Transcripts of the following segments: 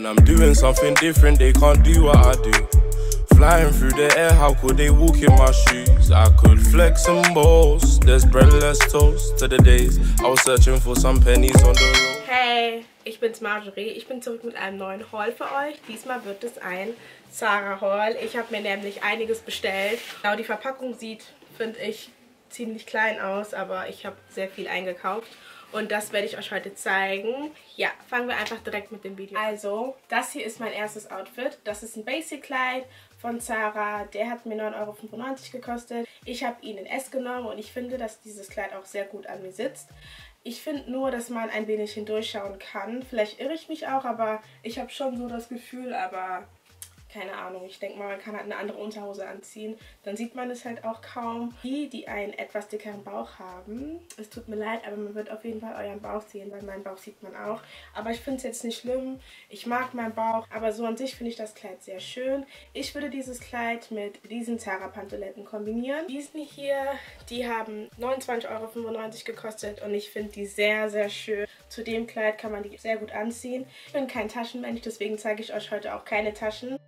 And I'm doing something different, they can't do what I do. Flying through the air, how could they walk in my shoes? I could flex and boast. There's breadless toast to the days I was searching for some pennies on the road. Hey, ich bin's Marjorie. Ich bin zurück mit einem neuen Haul für euch. Diesmal wird es ein Zara Haul. Ich habe mir nämlich einiges bestellt. Genau, die Verpackung sieht, finde ich, ziemlich klein aus, aber ich habe sehr viel eingekauft. Und das werde ich euch heute zeigen. Ja, fangen wir einfach direkt mit dem Video an. Also, das hier ist mein erstes Outfit. Das ist ein Basic-Kleid von Zara. Der hat mir 9,95 Euro gekostet. Ich habe ihn in S genommen und ich finde, dass dieses Kleid auch sehr gut an mir sitzt. Ich finde nur, dass man ein wenig hindurchschauen kann. Vielleicht irre ich mich auch, aber ich habe schon so das Gefühl, aber keine Ahnung, ich denke mal, man kann halt eine andere Unterhose anziehen. Dann sieht man es halt auch kaum. Die, die einen etwas dickeren Bauch haben, es tut mir leid, aber man wird auf jeden Fall euren Bauch sehen, weil meinen Bauch sieht man auch. Aber ich finde es jetzt nicht schlimm. Ich mag meinen Bauch, aber so an sich finde ich das Kleid sehr schön. Ich würde dieses Kleid mit diesen Zara-Pantoletten kombinieren. Diesen hier, die haben 29,95 Euro gekostet und ich finde die sehr, sehr schön. Zu dem Kleid kann man die sehr gut anziehen. Ich bin kein Taschenmensch, deswegen zeige ich euch heute auch keine Taschen.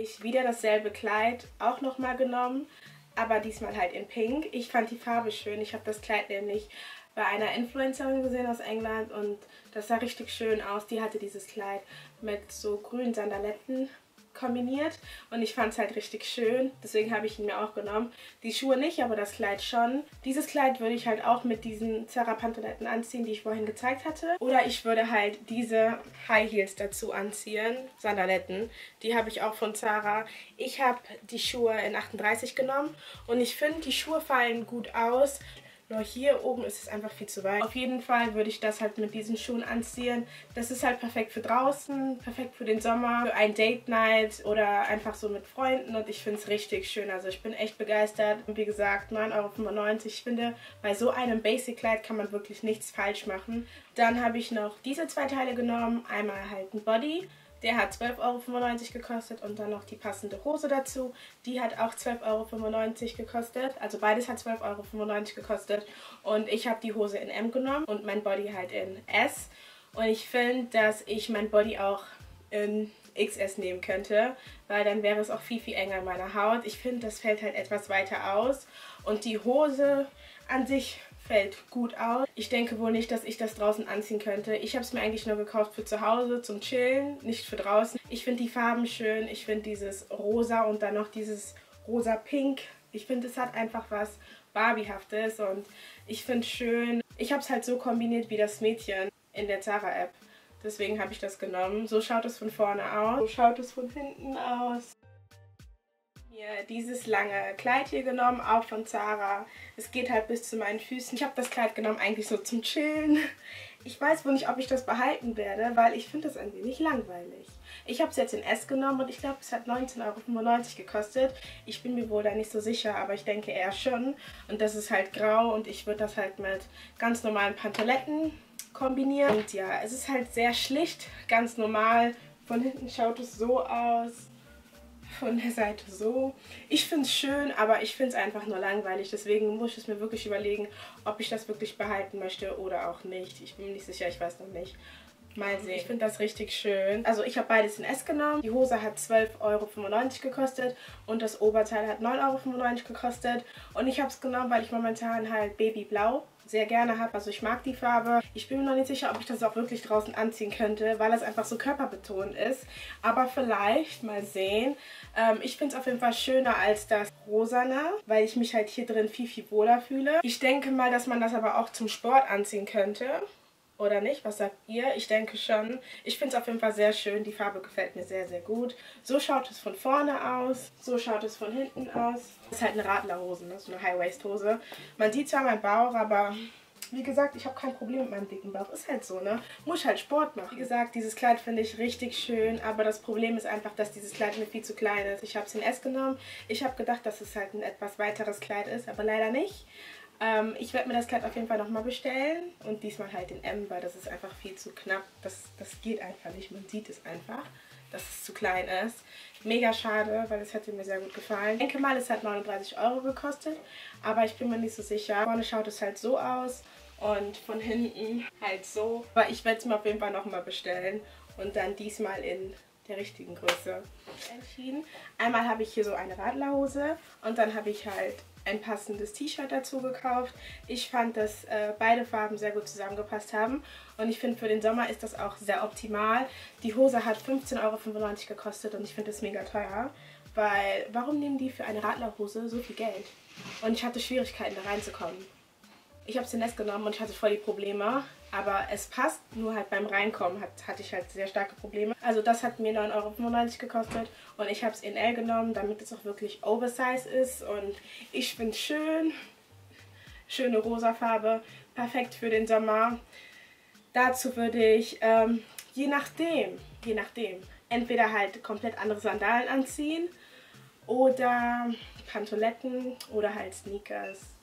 Ich wieder dasselbe Kleid auch nochmal genommen, aber diesmal halt in Pink. Ich fand die Farbe schön. Ich habe das Kleid nämlich bei einer Influencerin gesehen aus England und das sah richtig schön aus. Die hatte dieses Kleid mit so grünen Sandaletten kombiniert und ich fand es halt richtig schön. Deswegen habe ich ihn mir auch genommen. Die Schuhe nicht, aber das Kleid schon. Dieses Kleid würde ich halt auch mit diesen Zara Pantaletten anziehen, die ich vorhin gezeigt hatte. Oder ich würde halt diese High Heels dazu anziehen, Sandaletten. Die habe ich auch von Zara. Ich habe die Schuhe in 38 genommen und ich finde, die Schuhe fallen gut aus. Nur hier oben ist es einfach viel zu weit. Auf jeden Fall würde ich das halt mit diesen Schuhen anziehen. Das ist halt perfekt für draußen, perfekt für den Sommer, für ein Date Night oder einfach so mit Freunden und ich finde es richtig schön. Also ich bin echt begeistert. Und wie gesagt, 9,95 Euro. Ich finde, bei so einem Basic-Kleid kann man wirklich nichts falsch machen. Dann habe ich noch diese zwei Teile genommen. Einmal halt ein Body der hat 12,95 Euro gekostet und dann noch die passende Hose dazu. Die hat auch 12,95 Euro gekostet. Also beides hat 12,95 Euro gekostet. Und ich habe die Hose in M genommen und mein Body halt in S. Und ich finde, dass ich mein Body auch in XS nehmen könnte, weil dann wäre es auch viel, viel enger an meiner Haut. Ich finde, das fällt halt etwas weiter aus. Und die Hose an sich fällt gut aus. Ich denke wohl nicht, dass ich das draußen anziehen könnte. Ich habe es mir eigentlich nur gekauft für zu Hause, zum Chillen, nicht für draußen. Ich finde die Farben schön. Ich finde dieses Rosa und dann noch dieses Rosa-Pink. Ich finde, es hat einfach was Barbiehaftes und ich finde es schön. Ich habe es halt so kombiniert wie das Mädchen in der Zara-App. Deswegen habe ich das genommen. So schaut es von vorne aus. So schaut es von hinten aus mir dieses lange Kleid hier genommen, auch von Zara. Es geht halt bis zu meinen Füßen. Ich habe das Kleid genommen eigentlich so zum Chillen. Ich weiß wohl nicht, ob ich das behalten werde, weil ich finde das ein wenig langweilig. Ich habe es jetzt in S genommen und ich glaube, es hat 19,95 Euro gekostet. Ich bin mir wohl da nicht so sicher, aber ich denke eher schon. Und das ist halt grau und ich würde das halt mit ganz normalen Pantaletten kombinieren. Und ja, es ist halt sehr schlicht, ganz normal. Von hinten schaut es so aus von der Seite so. Ich finde es schön, aber ich finde es einfach nur langweilig. Deswegen muss ich es mir wirklich überlegen, ob ich das wirklich behalten möchte oder auch nicht. Ich bin mir nicht sicher, ich weiß noch nicht. Mal sehen. Ich finde das richtig schön. Also ich habe beides in S genommen. Die Hose hat 12,95 Euro gekostet und das Oberteil hat 9,95 Euro gekostet. Und ich habe es genommen, weil ich momentan halt Babyblau sehr gerne habe. Also ich mag die Farbe. Ich bin mir noch nicht sicher, ob ich das auch wirklich draußen anziehen könnte, weil es einfach so körperbetont ist. Aber vielleicht, mal sehen. Ähm, ich finde es auf jeden Fall schöner als das Rosane, weil ich mich halt hier drin viel, viel wohler fühle. Ich denke mal, dass man das aber auch zum Sport anziehen könnte. Oder nicht? Was sagt ihr? Ich denke schon. Ich finde es auf jeden Fall sehr schön. Die Farbe gefällt mir sehr, sehr gut. So schaut es von vorne aus. So schaut es von hinten aus. Das ist halt eine Radlerhose, ne? so eine High-Waist-Hose. Man sieht zwar meinen Bauch, aber wie gesagt, ich habe kein Problem mit meinem dicken Bauch. Ist halt so, ne? Muss halt Sport machen. Wie gesagt, dieses Kleid finde ich richtig schön, aber das Problem ist einfach, dass dieses Kleid mir viel zu klein ist. Ich habe es in S genommen. Ich habe gedacht, dass es halt ein etwas weiteres Kleid ist, aber leider nicht. Ähm, ich werde mir das Kleid auf jeden Fall nochmal bestellen und diesmal halt in M, weil das ist einfach viel zu knapp. Das, das geht einfach nicht, man sieht es einfach, dass es zu klein ist. Mega schade, weil es hätte mir sehr gut gefallen. Ich denke mal, es hat 39 Euro gekostet, aber ich bin mir nicht so sicher. Vorne schaut es halt so aus und von hinten halt so. Aber ich werde es mir auf jeden Fall nochmal bestellen und dann diesmal in der richtigen Größe entschieden. Einmal habe ich hier so eine Radlerhose und dann habe ich halt ein passendes T-Shirt dazu gekauft. Ich fand, dass äh, beide Farben sehr gut zusammengepasst haben und ich finde, für den Sommer ist das auch sehr optimal. Die Hose hat 15,95 Euro gekostet und ich finde das mega teuer, weil warum nehmen die für eine Radlerhose so viel Geld? Und ich hatte Schwierigkeiten da reinzukommen. Ich habe Nest genommen und ich hatte voll die Probleme. Aber es passt, nur halt beim Reinkommen hat, hatte ich halt sehr starke Probleme. Also das hat mir 9,95 Euro gekostet und ich habe es in L genommen, damit es auch wirklich Oversize ist. Und ich finde schön, schöne rosa Farbe, perfekt für den Sommer. Dazu würde ich, ähm, je nachdem, je nachdem, entweder halt komplett andere Sandalen anziehen oder Pantoletten oder halt Sneakers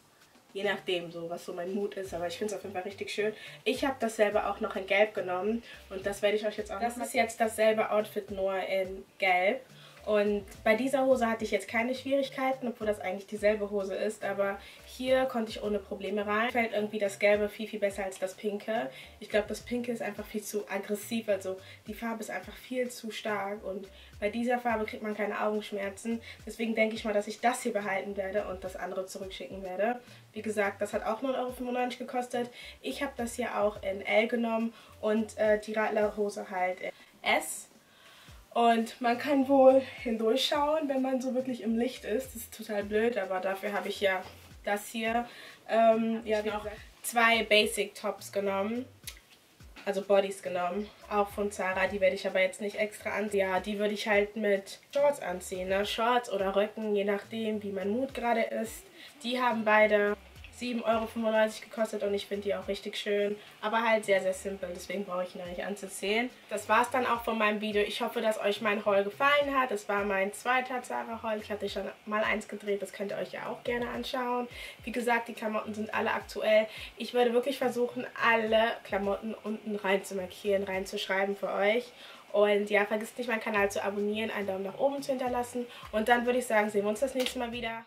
Je nachdem, so was so mein Mut ist. Aber ich finde es auf jeden Fall richtig schön. Ich habe dasselbe auch noch in Gelb genommen. Und das werde ich euch jetzt auch Das ist jetzt dasselbe Outfit nur in Gelb. Und bei dieser Hose hatte ich jetzt keine Schwierigkeiten, obwohl das eigentlich dieselbe Hose ist. Aber hier konnte ich ohne Probleme rein. Fällt irgendwie das Gelbe viel, viel besser als das Pinke. Ich glaube, das Pinke ist einfach viel zu aggressiv. Also die Farbe ist einfach viel zu stark. Und bei dieser Farbe kriegt man keine Augenschmerzen. Deswegen denke ich mal, dass ich das hier behalten werde und das andere zurückschicken werde. Wie gesagt, das hat auch 9,95 Euro gekostet. Ich habe das hier auch in L genommen und äh, die Radlerhose halt in S. Und man kann wohl hindurchschauen, wenn man so wirklich im Licht ist. Das ist total blöd, aber dafür habe ich ja das hier. Ähm, ja, noch zwei Basic Tops genommen. Also Bodies genommen. Auch von Zara. Die werde ich aber jetzt nicht extra anziehen. Ja, die würde ich halt mit Shorts anziehen. Ne? Shorts oder Röcken, je nachdem, wie mein Mut gerade ist. Die haben beide 7,95 Euro gekostet und ich finde die auch richtig schön. Aber halt sehr, sehr simpel, deswegen brauche ich ihn nicht anzuziehen. Das war es dann auch von meinem Video. Ich hoffe, dass euch mein Haul gefallen hat. Das war mein zweiter Zara-Haul. Ich hatte schon mal eins gedreht, das könnt ihr euch ja auch gerne anschauen. Wie gesagt, die Klamotten sind alle aktuell. Ich werde wirklich versuchen, alle Klamotten unten rein zu markieren, reinzuschreiben für euch. Und ja, vergisst nicht, meinen Kanal zu abonnieren, einen Daumen nach oben zu hinterlassen. Und dann würde ich sagen, sehen wir uns das nächste Mal wieder.